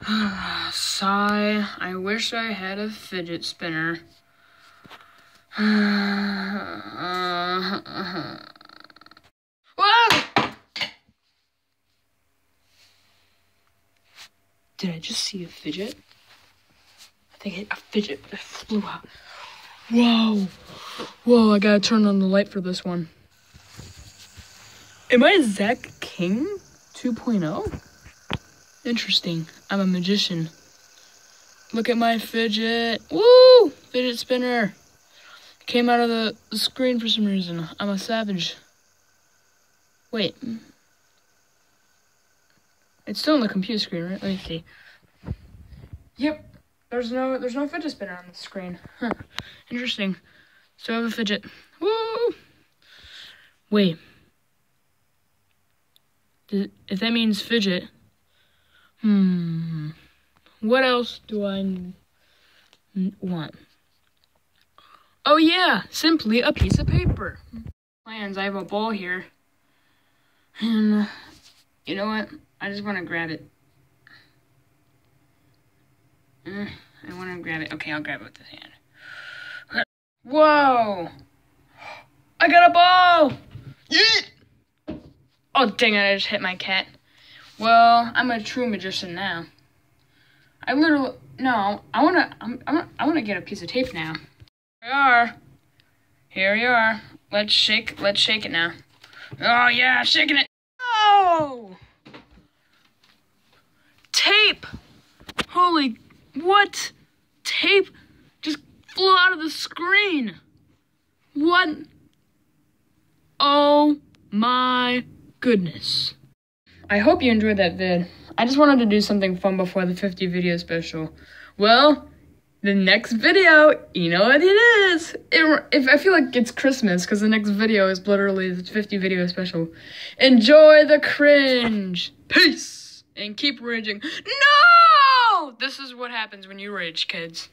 Sigh. I wish I had a fidget spinner. Whoa! Did I just see a fidget? I think a fidget flew out. Whoa! Whoa, I gotta turn on the light for this one. Am I Zach King 2.0? Interesting. I'm a magician. Look at my fidget. Woo! Fidget spinner. Came out of the, the screen for some reason. I'm a savage. Wait. It's still on the computer screen, right? Let me see. Yep. There's no there's no fidget spinner on the screen. Huh. Interesting. So I have a fidget. Woo! Wait. If that means fidget, hmm. What else do I want? Oh yeah, simply a piece of paper. Plans, I have a ball here. And you know what? I just want to grab it. Mm, I want to grab it. Okay, I'll grab it with this hand. Whoa! I got a ball! Yeah! Oh, dang it, I just hit my cat. Well, I'm a true magician now. I literally, no, I want to, I'm, I'm, I want to get a piece of tape now. Here we are. Here we are. Let's shake, let's shake it now. Oh, yeah, shaking it. Oh! Tape! Holy, what? Tape just flew out of the screen. What? Oh my goodness. I hope you enjoyed that vid. I just wanted to do something fun before the 50 video special. Well, the next video, you know what it is. It, if I feel like it's Christmas because the next video is literally the 50 video special. Enjoy the cringe. Peace. And keep raging. No! This is what happens when you rage, kids.